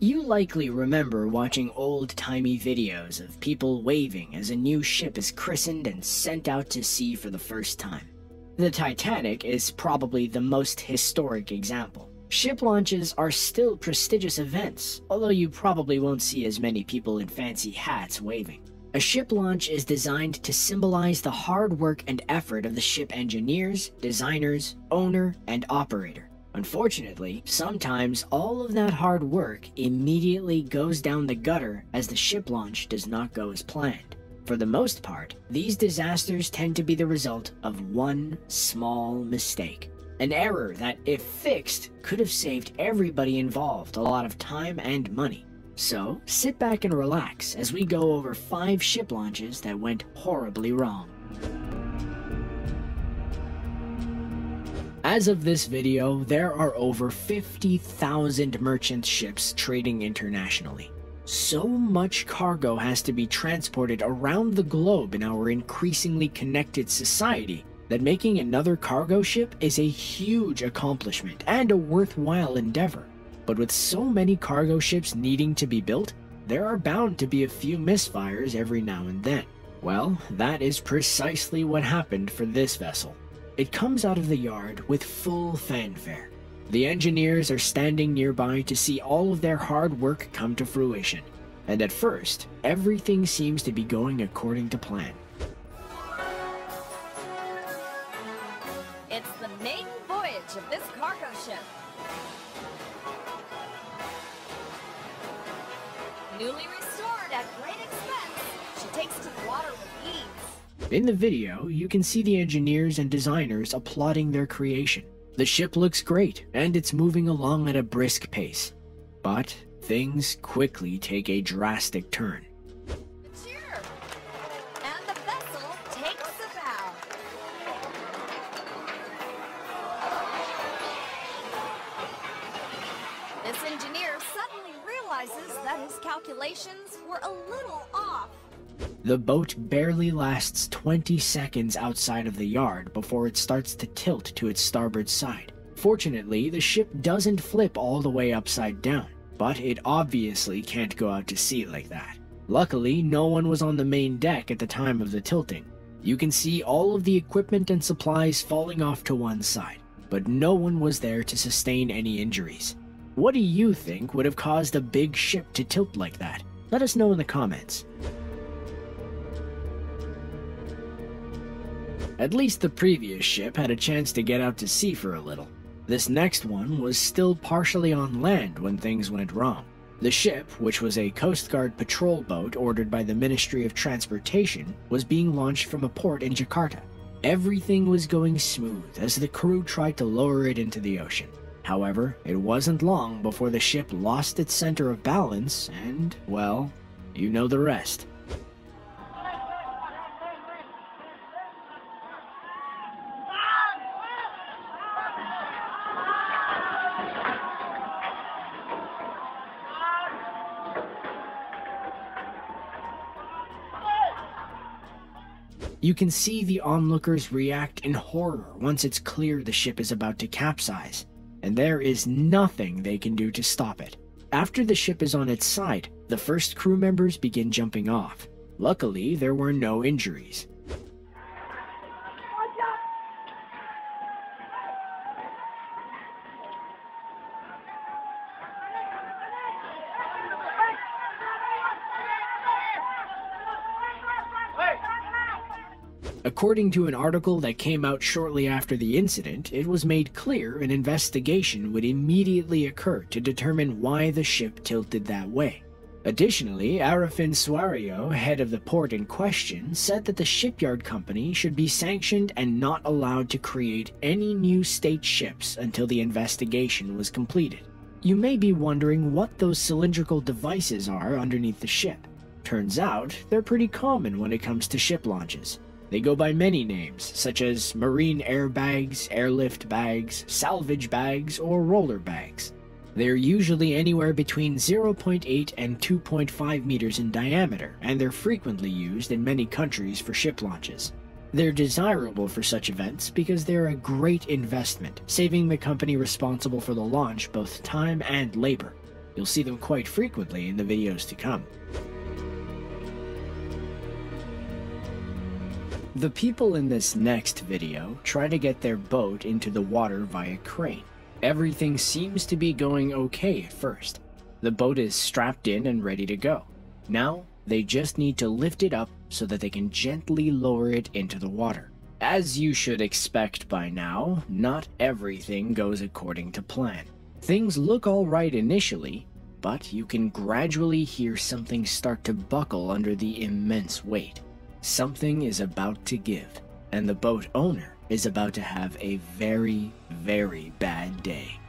You likely remember watching old-timey videos of people waving as a new ship is christened and sent out to sea for the first time. The Titanic is probably the most historic example. Ship launches are still prestigious events, although you probably won't see as many people in fancy hats waving. A ship launch is designed to symbolize the hard work and effort of the ship engineers, designers, owner, and operator. Unfortunately, sometimes all of that hard work immediately goes down the gutter as the ship launch does not go as planned. For the most part, these disasters tend to be the result of one small mistake. An error that, if fixed, could have saved everybody involved a lot of time and money. So, sit back and relax as we go over 5 ship launches that went horribly wrong. As of this video, there are over 50,000 merchant ships trading internationally. So much cargo has to be transported around the globe in our increasingly connected society that making another cargo ship is a huge accomplishment and a worthwhile endeavor. But with so many cargo ships needing to be built, there are bound to be a few misfires every now and then. Well, that is precisely what happened for this vessel. It comes out of the yard with full fanfare. The engineers are standing nearby to see all of their hard work come to fruition. And at first, everything seems to be going according to plan. It's the maiden voyage of this cargo ship. Newly restored at great expense, she takes to the water with in the video, you can see the engineers and designers applauding their creation. The ship looks great, and it's moving along at a brisk pace. But things quickly take a drastic turn. The boat barely lasts 20 seconds outside of the yard before it starts to tilt to its starboard side. Fortunately, the ship doesn't flip all the way upside down, but it obviously can't go out to sea like that. Luckily, no one was on the main deck at the time of the tilting. You can see all of the equipment and supplies falling off to one side, but no one was there to sustain any injuries. What do you think would have caused a big ship to tilt like that? Let us know in the comments. At least the previous ship had a chance to get out to sea for a little. This next one was still partially on land when things went wrong. The ship, which was a Coast Guard patrol boat ordered by the Ministry of Transportation, was being launched from a port in Jakarta. Everything was going smooth as the crew tried to lower it into the ocean. However, it wasn't long before the ship lost its center of balance and, well, you know the rest. You can see the onlookers react in horror once it's clear the ship is about to capsize, and there is nothing they can do to stop it. After the ship is on its side, the first crew members begin jumping off. Luckily, there were no injuries. According to an article that came out shortly after the incident, it was made clear an investigation would immediately occur to determine why the ship tilted that way. Additionally, Arifin Suaryo, head of the port in question, said that the shipyard company should be sanctioned and not allowed to create any new state ships until the investigation was completed. You may be wondering what those cylindrical devices are underneath the ship. Turns out, they're pretty common when it comes to ship launches. They go by many names, such as marine airbags, airlift bags, salvage bags, or roller bags. They're usually anywhere between 0.8 and 2.5 meters in diameter, and they're frequently used in many countries for ship launches. They're desirable for such events because they're a great investment, saving the company responsible for the launch both time and labor. You'll see them quite frequently in the videos to come. The people in this next video try to get their boat into the water via crane. Everything seems to be going okay at first. The boat is strapped in and ready to go. Now, they just need to lift it up so that they can gently lower it into the water. As you should expect by now, not everything goes according to plan. Things look alright initially, but you can gradually hear something start to buckle under the immense weight. Something is about to give, and the boat owner is about to have a very, very bad day.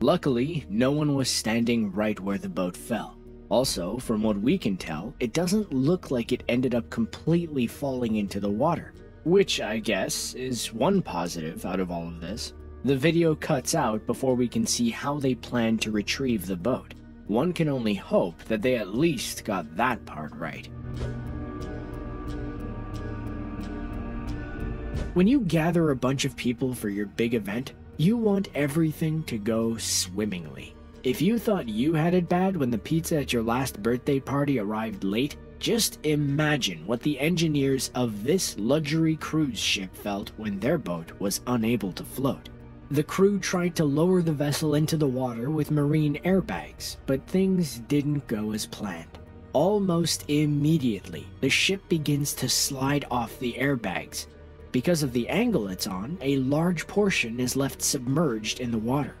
Luckily, no one was standing right where the boat fell. Also, from what we can tell, it doesn't look like it ended up completely falling into the water. Which, I guess, is one positive out of all of this. The video cuts out before we can see how they plan to retrieve the boat. One can only hope that they at least got that part right. When you gather a bunch of people for your big event, you want everything to go swimmingly. If you thought you had it bad when the pizza at your last birthday party arrived late, just imagine what the engineers of this luxury cruise ship felt when their boat was unable to float. The crew tried to lower the vessel into the water with marine airbags, but things didn't go as planned. Almost immediately, the ship begins to slide off the airbags. Because of the angle it's on, a large portion is left submerged in the water.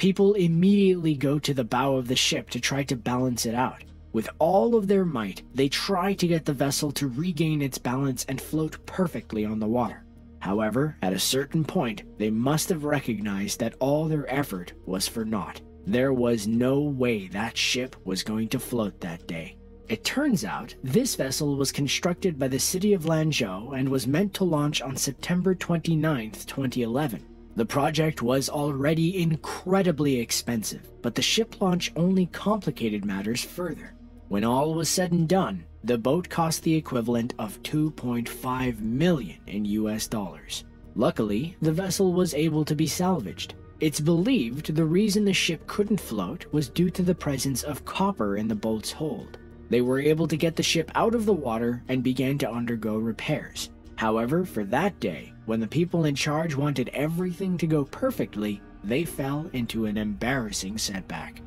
People immediately go to the bow of the ship to try to balance it out. With all of their might, they try to get the vessel to regain its balance and float perfectly on the water. However, at a certain point, they must have recognized that all their effort was for naught. There was no way that ship was going to float that day. It turns out, this vessel was constructed by the city of Lanzhou and was meant to launch on September 29, 2011. The project was already incredibly expensive, but the ship launch only complicated matters further. When all was said and done, the boat cost the equivalent of 2.5 million in US dollars. Luckily, the vessel was able to be salvaged. It's believed the reason the ship couldn't float was due to the presence of copper in the boat's hold. They were able to get the ship out of the water and began to undergo repairs. However, for that day, when the people in charge wanted everything to go perfectly, they fell into an embarrassing setback.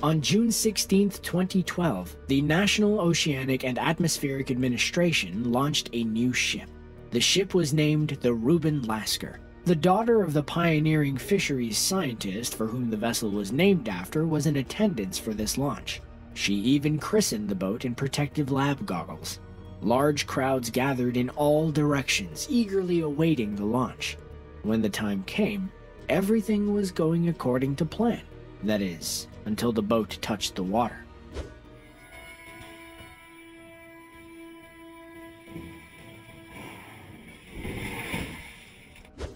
On June 16, 2012, the National Oceanic and Atmospheric Administration launched a new ship. The ship was named the Reuben Lasker. The daughter of the pioneering fisheries scientist for whom the vessel was named after was in attendance for this launch. She even christened the boat in protective lab goggles. Large crowds gathered in all directions, eagerly awaiting the launch. When the time came, everything was going according to plan. That is, until the boat touched the water.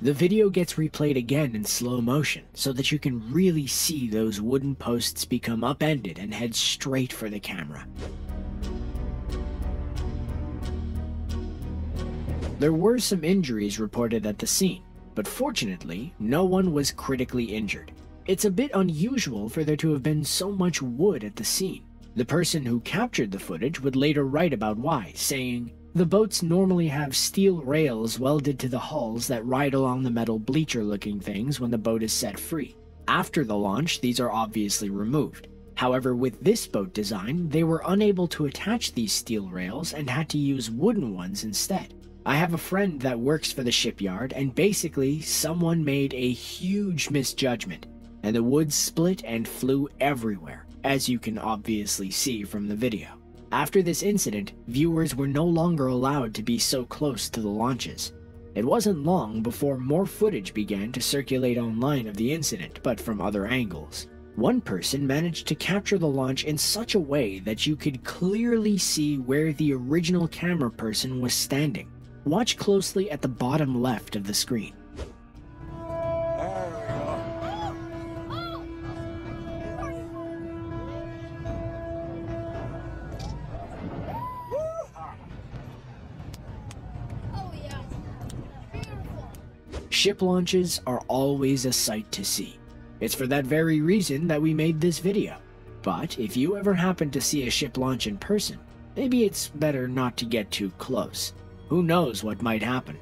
The video gets replayed again in slow motion so that you can really see those wooden posts become upended and head straight for the camera. There were some injuries reported at the scene, but fortunately, no one was critically injured. It's a bit unusual for there to have been so much wood at the scene. The person who captured the footage would later write about why, saying, the boats normally have steel rails welded to the hulls that ride along the metal bleacher looking things when the boat is set free. After the launch, these are obviously removed. However, with this boat design, they were unable to attach these steel rails and had to use wooden ones instead. I have a friend that works for the shipyard, and basically, someone made a huge misjudgment, and the wood split and flew everywhere, as you can obviously see from the video. After this incident, viewers were no longer allowed to be so close to the launches. It wasn't long before more footage began to circulate online of the incident, but from other angles. One person managed to capture the launch in such a way that you could clearly see where the original camera person was standing. Watch closely at the bottom left of the screen. Ship launches are always a sight to see. It's for that very reason that we made this video. But if you ever happen to see a ship launch in person, maybe it's better not to get too close. Who knows what might happen?